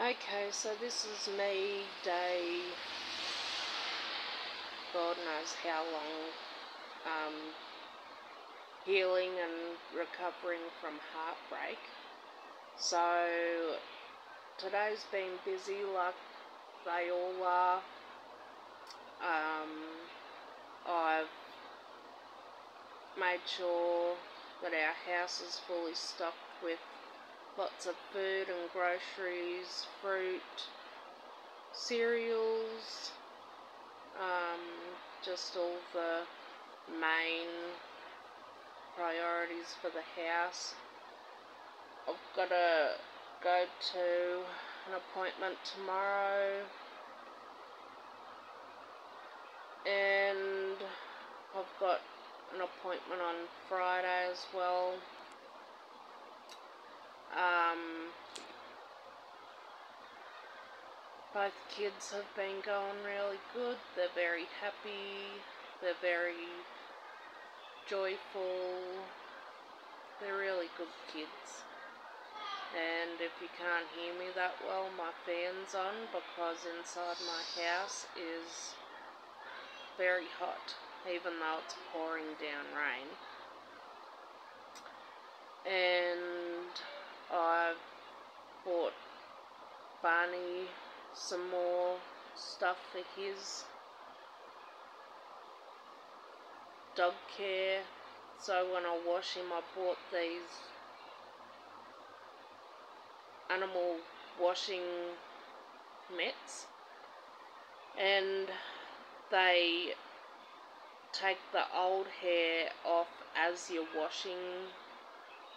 Okay, so this is me day, God knows how long, um, healing and recovering from heartbreak. So today's been busy like they all are. Um, I've made sure that our house is fully stocked with lots of food and groceries, fruit, cereals, um, just all the main priorities for the house. I've got to go to an appointment tomorrow and I've got an appointment on Friday as well. Um, both kids have been going really good. They're very happy. They're very joyful. They're really good kids. And if you can't hear me that well, my fan's on because inside my house is very hot, even though it's pouring down rain. And I've bought Barney some more stuff for his dog care. So when I wash him, I bought these animal washing mitts and they take the old hair off as you're washing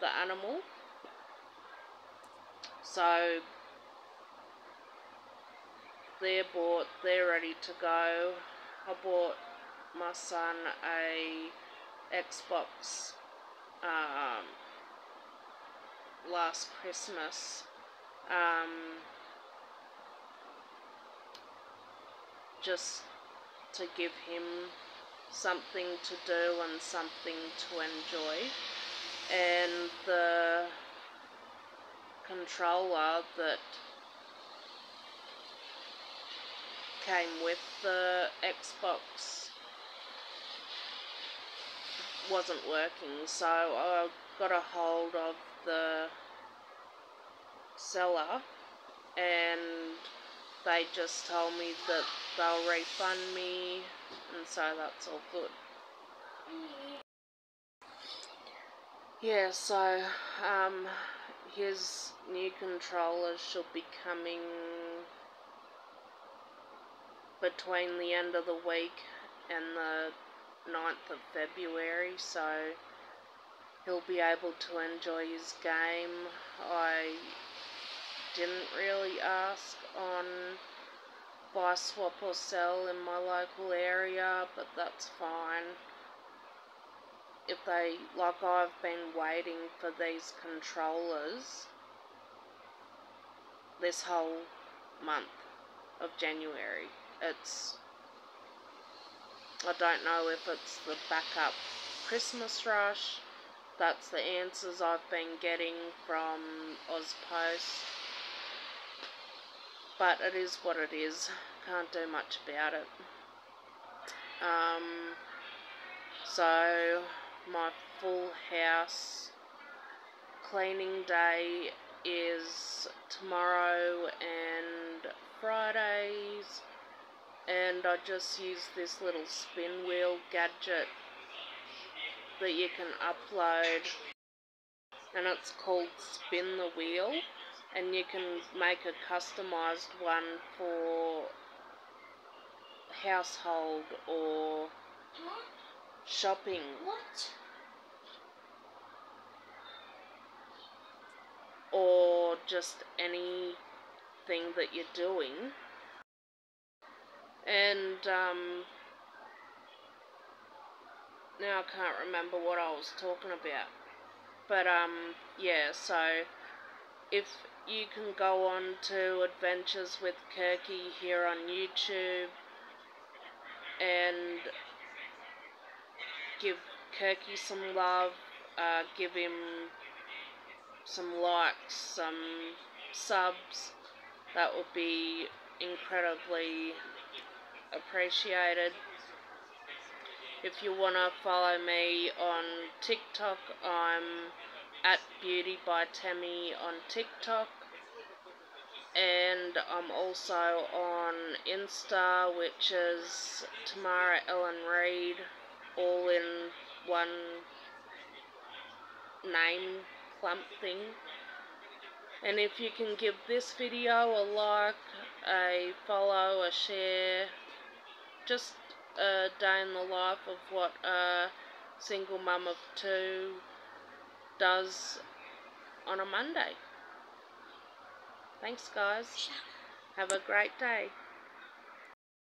the animal so they're bought, they're ready to go. I bought my son a Xbox um, last Christmas. Um, just to give him something to do and something to enjoy. And the controller that came with the Xbox wasn't working so I got a hold of the seller and they just told me that they'll refund me and so that's all good. Yeah, so um, his new controllers should be coming between the end of the week and the 9th of February, so he'll be able to enjoy his game. I didn't really ask on buy, swap or sell in my local area, but that's fine if they, like I've been waiting for these controllers this whole month of January. It's, I don't know if it's the backup Christmas rush. That's the answers I've been getting from AusPost. But it is what it is. Can't do much about it. Um, so my full house cleaning day is tomorrow and Fridays and I just use this little spin wheel gadget that you can upload and it's called spin the wheel and you can make a customized one for household or shopping. What? Or just anything that you're doing. And um, now I can't remember what I was talking about. But um, yeah, so if you can go on to Adventures with Kirky here on YouTube and give Kirky some love, uh, give him some likes, some subs, that would be incredibly appreciated. If you want to follow me on TikTok, I'm at Beauty by Tammi on TikTok. And I'm also on Insta, which is Tamara Ellen Reid, all in one name clump thing. And if you can give this video a like, a follow, a share, just a day in the life of what a single mum of two does on a Monday. Thanks guys. Have a great day.